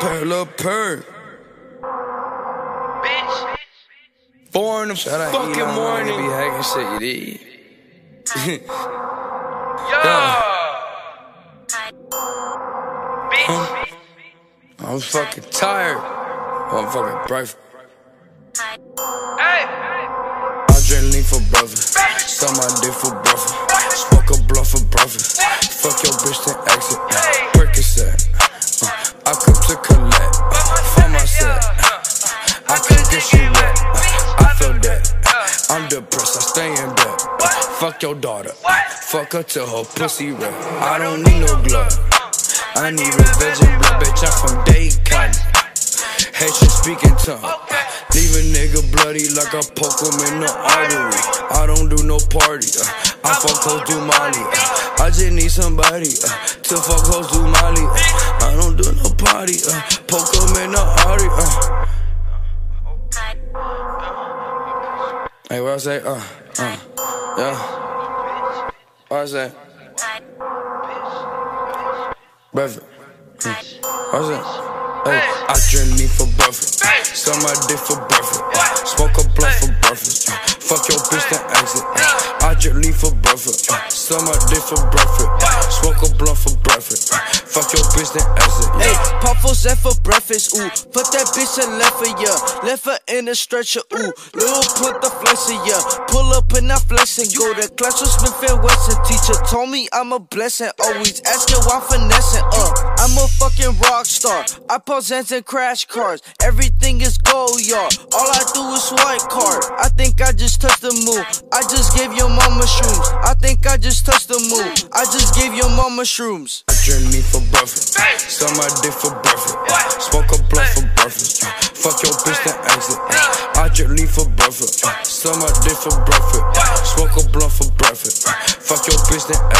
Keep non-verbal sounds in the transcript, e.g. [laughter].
purr, little purr. Bitch. Four in the Shout fucking Elon, morning. Be hacking shit, you dig? [laughs] Yeah. Bitch. I'm fucking tired. Oh, I'm fucking bright. Hey. I drink lean for breakfast. Suck my dick for breakfast. Smoke a blunt for breakfast. Fuck your bitch, then exit. Fuck your daughter. Fuck her till her pussy red. I don't need no glove. I need revenge and blood, bitch. I'm from County. Haitian speaking tongue. Leave a nigga bloody like I poke him in the artery. I don't do no party. Uh, I fuck hoes do Molly. Uh, I just need somebody uh, to fuck hoes do Molly. Uh, I don't do no party. Uh, poke him in the artery. Uh. Hey, what I say? Uh, uh, yeah. What I say? Breakfast. What I say? Hey, I drink lean for breakfast. Suck my dick for breakfast. Smoke a blunt for breakfast. Fuck your bitch, then exit. I drink lean for breakfast. Suck my dick for breakfast. Smoke a blunt for breakfast. Fuck your bitch, then exit. Hey, Yeah. pop for Zed for breakfast, ooh. Put that bitch and left her, yeah. Left her in a stretcher, ooh. Lil put the flex in, yeah. Pull up and I flex and go to class with Smith and Wesson. Teacher told me I'm a blessing. Always asking why I'm finessing, uh. I'm a fucking rock star. I pause ends and crash cars. Everything is gold, y'all. All I do is swipe card. I think I just touched the moon. I just gave your mama shrooms. I think I just touched the moon. I just gave your mama shrooms. I drink lean for breakfast. Suck my dick for breakfast. Smoke a blunt for breakfast. Fuck your bitch, then exit. I drink lean for breakfast. Suck my dick for breakfast. Smoke a blunt for breakfast. Fuck your bitch, then exit.